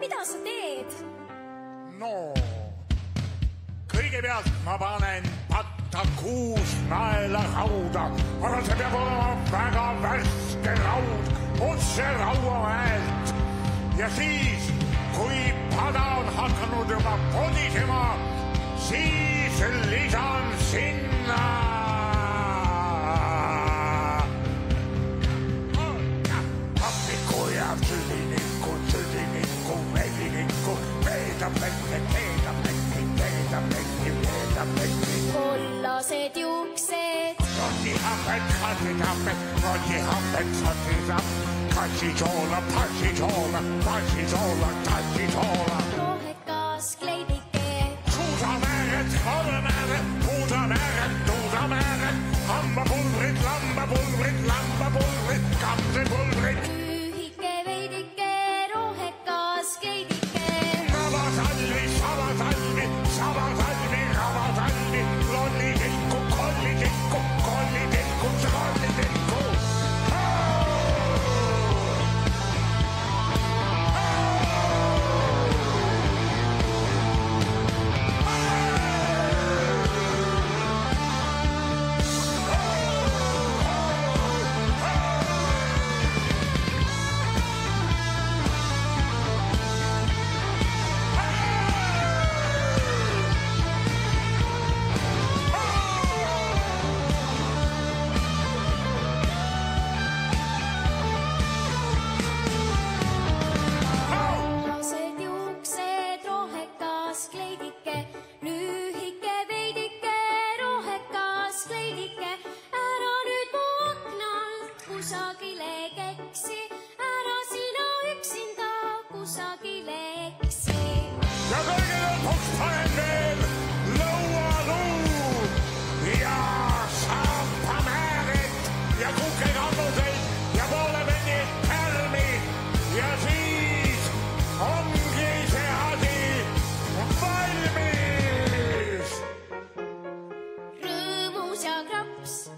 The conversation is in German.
mida sa teed? no kõigepealt ma panen patta kuus naela rauda, aga see peab olema väga värske raud, otse rauamäelt. ja siis, kui pada on hakanud juba podisema, siis lisan sinna. veetaplekki, veetaplekki. kollased juuksed, rotihapet, kassihapet, rotihapet, sassisapp, kassisoola, passisoola, passisoola, tassisoola. rohekas kleidike, suusamääred, hõbemääred, puusamääred, tuusamääred, hambapulbrid, lambapulbrid, lambapulbrid, kapsapulbrid. ask Lady your grubs.